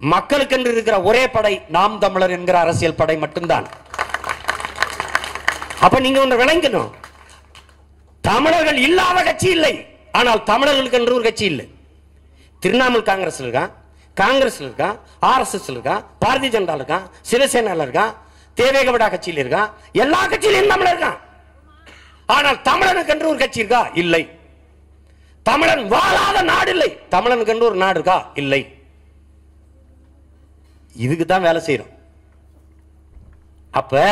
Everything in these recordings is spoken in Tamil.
மக்களுக்கென்று இருக்கிற ஒரே படை நாம் தமிழர் என்கிற அரசியல் படை மட்டும்தான். அப்ப நீங்க ஒன்று விளங்கணும். தமிழர்கள் இல்லாத கட்சி இல்லை. ஆனால் தமிழர்களுக்கு என்று ஒரு கட்சி இல்லை. திரிணாமுல் காங்கிரஸ் இருக்கான் காங்கிரஸ் இருக்கான் ஆர்எஸ்எஸ் இருக்கான் பாரதிய ஜனதா இருக்கான் சிவசேனால இருக்கான் தேவேகவுடா கட்சியில் இருக்கான் எல்லா கட்சியிலும் தமிழர் இருக்கான் ஆனால் தமிழனுக்கு என்று ஒரு கட்சி இருக்கா? இல்லை. தமிழன் வாழாத நாடு இல்லை. தமிழனுக்கு என்று ஒரு நாடு இருக்கா? இல்லை. இதுக்கு தான் வேலை செய்யறோம். அப்ப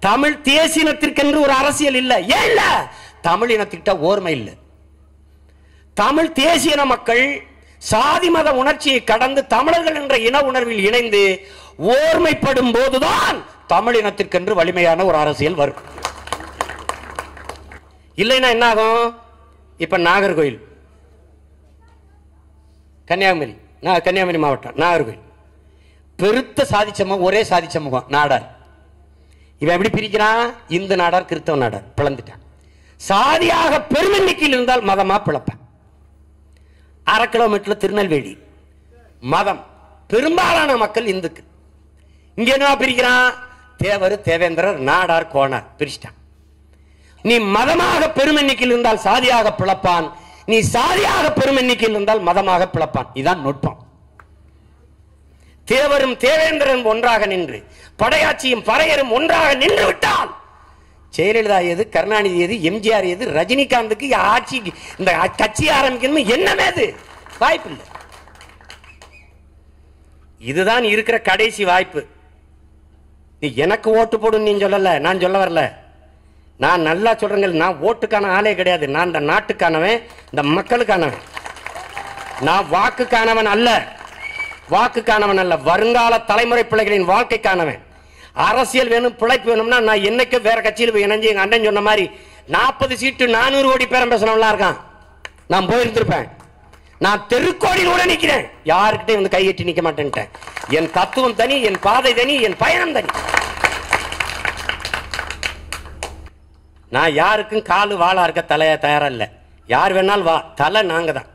தமிழ் தேசினத்திற்கென்று ஒரு அரசியல் இல்லை. ஏன் இல்ல? தமிழ் இனத்திட்ட ஓர்மை இல்லை. தமிழ் தேசியன மக்கள் சாதி மத உணர்ச்சியை கடந்து தமிழர்கள் என்ற இன உணர்வில் இணைந்து ஓர்மைப்படும் போதுதான் தமிழ் இனத்திற்கென்று வலிமையான ஒரு அரசியல் வரும். இல்லைன்னா என்ன ஆகும் இப்ப நாகர்கோயில் கன்னியாகுமரி. நான் கன்னியாகுமரி மாவட்டம் நாகர்கோயில் பெருத்த சாதி சமூகம் ஒரே சாதி சமூகம் நாடார். இவன் எப்படி பிரிக்கிறான்? இந்து நாடார் கிறிஸ்தவ நாடார். பிளந்துட்டான். சாதியாக பெருமெண்ணிக்கையில் இருந்தால் மதமா பிளப்பேன். அரை கிலோமீட்டர்ல திருநெல்வேலி. மதம். பெரும்பாலான மக்கள் இந்துக்கு. இங்க என்ன பிரிக்கிறான்? தேவர் தேவேந்திரர் நாடார் கோணார் பிரிச்சிட்டான். நீ மதமாக பெருமெண்ணிக்கையில் இருந்தால் சாதியாக பிளப்பான். நீ சாதியாக பெருமெண்ணிக்கையில் இருந்தால் மதமாக பிளப்பான். இதான் நுட்பம். தேவரும் தேவேந்திரன் ஒன்றாக நின்று படையாட்சியும் பறையரும் ஒன்றாக நின்று விட்டால் ஜெயலலிதா எது கருணாநிதி எது எம்ஜிஆர் எது ரஜினிகாந்துக்கு ஆட்சி இந்த கட்சி ஆரம்பிக்கணும் என்னமே அது? வாய்ப்பு இல்லை இதுதான் இருக்கிற கடைசி வாய்ப்பு. நீ எனக்கு ஓட்டு போடும் நீ சொல்லல நான் சொல்ல வரல. நான் நல்லா சொல்றேங்க நான் ஓட்டுக்கான ஆளே கிடையாது. நான் இந்த நாட்டுக்கானவன் இந்த மக்களுக்கானவன். நான் வாக்குக்கானவன் அல்ல. வாக்குக்கானவன் அல்ல. வருங்கால தலைமுறை பிள்ளைகளின் வாழ்க்கைக்கானவன். அரசியல் வேணும் பிழைப்பு வேணும்னா நான் என்னைக்கு வேற கட்சியில் போய் இணைஞ்சு எங்க அண்ணன் சொன்ன மாதிரி நாற்பது சீட்டு நானூறு கோடி பேரம் பேசணும்லாம் இருக்கான். நான் போயிருந்திருப்பேன். நான் தெருக்கோடியில் கூட நிக்கிறேன். யாருக்கிட்டையும் வந்து கையெட்டி நிக்க மாட்டேன்ட்டேன். என் தத்துவம் தனி என் பாதை தனி என் பயணம் தனி. நான் யாருக்கும் காலு வாழா இருக்க தலைய தயாரா இல்லை யார் வேணாலும் வா. தலை நாங்க தான்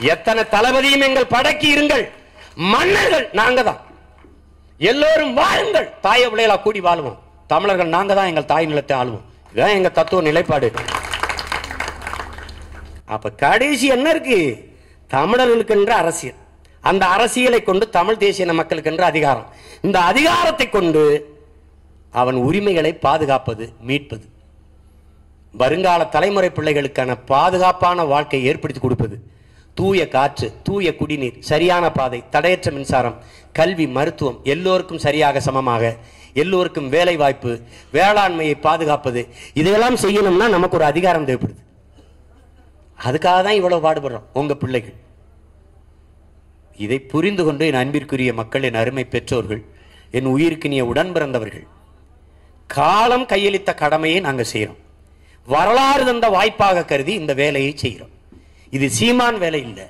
எத்தனை தளபதியும் எங்கள் படக்கி இருங்கள். மன்னர்கள் நாங்க தான் எல்லோரும் வாழுங்கள். தாய விளையலா கூடி வாழுவோம். தமிழர்கள் நாங்க தான் எங்கள் தாய் நிலத்தை ஆளுவோம். இதுதான் எங்க தத்துவ நிலைப்பாடு. அப்ப கடைசி என்ன இருக்கு? தமிழர்களுக்கென்ற அரசியல். அந்த அரசியலை கொண்டு தமிழ் தேசிய மக்களுக்கென்ற அதிகாரம். இந்த அதிகாரத்தை கொண்டு அவன் உரிமைகளை பாதுகாப்பது மீட்பது. வருங்கால தலைமுறை பிள்ளைகளுக்கான பாதுகாப்பான வாழ்க்கை ஏற்படுத்தி கொடுப்பது. தூய காற்று தூய குடிநீர் சரியான பாதை தடையற்ற மின்சாரம் கல்வி மருத்துவம் எல்லோருக்கும் சரியாக சமமாக. எல்லோருக்கும் வேலை வாய்ப்பு வேளாண்மையை பாதுகாப்பது இதையெல்லாம் செய்யணும்னா நமக்கு ஒரு அதிகாரம் தேவைப்படுது. அதுக்காக தான் இவ்வளவு பாடுபடுறோம் உங்க பிள்ளைகள். இதை புரிந்து கொண்டு என் அன்பிற்குரிய மக்கள் என் அருமை பெற்றோர்கள் என் உயிருக்கினிய உடன் பிறந்தவர்கள் காலம் கையளித்த கடமையை நாங்கள் செய்கிறோம் வரலாறு தந்த வாய்ப்பாக கருதி இந்த வேலையை செய்கிறோம் இது சீமான் வேலை இல்லை.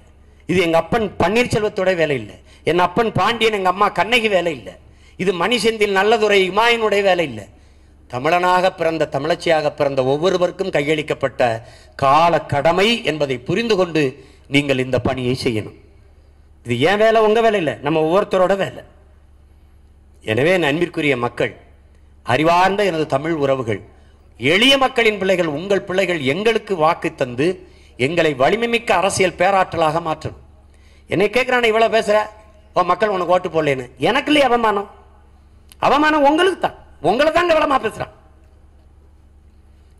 இது எங்கள் அப்பன் பன்னீர்செல்வத்தோட வேலை இல்லை. என் அப்பன் பாண்டியன் எங்கள் அம்மா கண்ணகி வேலை இல்லை. இது மணி செந்தில் நல்லதுரை இமாயனுடைய வேலை இல்லை. தமிழனாக பிறந்த தமிழச்சியாக பிறந்த ஒவ்வொருவருக்கும் கையளிக்கப்பட்ட கால கடமை என்பதை புரிந்து கொண்டு நீங்கள் இந்த பணியை செய்யணும். இது ஏன் வேலை? உங்கள் வேலை இல்லை. நம்ம ஒவ்வொருத்தரோட வேலை. எனவே என் மக்கள் அறிவார்ந்த எனது தமிழ் உறவுகள் எளிய மக்களின் பிள்ளைகள் உங்கள் பிள்ளைகள் எங்களுக்கு வாக்கு தந்து எங்களை வலிமைமிக்க அரசியல் பேராற்றலாக மாற்றணும். என்னை கேட்கிறானே இவ்வளோ பேசுகிற ஓ மக்கள் உனக்கு ஓட்டு போடலேன்னு. எனக்கு இல்லையே அவமானம். அவமானம் உங்களுக்கு தான். உங்களை தான் கவலமாக பேசுகிறான்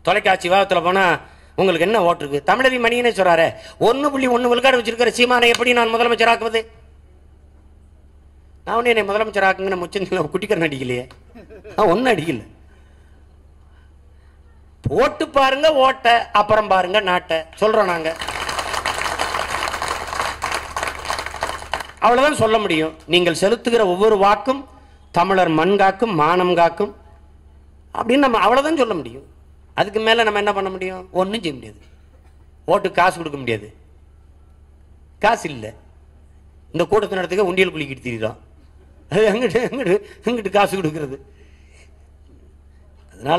தொலைக்காட்சி விவாதத்தில் போனால் உங்களுக்கு என்ன ஓட்டு இருக்குது தமிழவி மணியனே சொல்கிறாரு ஒன்று புள்ளி ஒன்று விழுக்காடு வச்சிருக்கிற சீமானை எப்படி நான் முதலமைச்சர் ஆக்குவது? நான் ஒன்று என்னை முதலமைச்சர் ஆக்குங்கன்னு முச்சந்தில குட்டிக்கரன் அடிக்கலையே. நான் ஒன்றும் அடிக்கலை. ஓட்டு பாருங்க ஓட்ட அப்புறம் பாருங்க நாட்டை. சொல்றோம் நாங்க. அவ்வளவுதான் சொல்ல முடியும். நீங்கள் செலுத்துகிற ஒவ்வொரு வாக்கும் தமிழர் மண் காக்கும் மானம் காக்கும். அப்படின்னு நம்ம அவ்வளவுதான் சொல்ல முடியும். அதுக்கு மேல நம்ம என்ன பண்ண முடியும்? ஒன்றும் செய்ய முடியாது. ஓட்டு காசு கொடுக்க முடியாது. காசு இல்லை. இந்த கூட்டத்து நடத்துக்க உண்டியல் குளிக்கிட்டு திரிதான் அது அங்கிட்டு அங்கிட்டு அங்கிட்டு காசு கொடுக்கறது? அதனால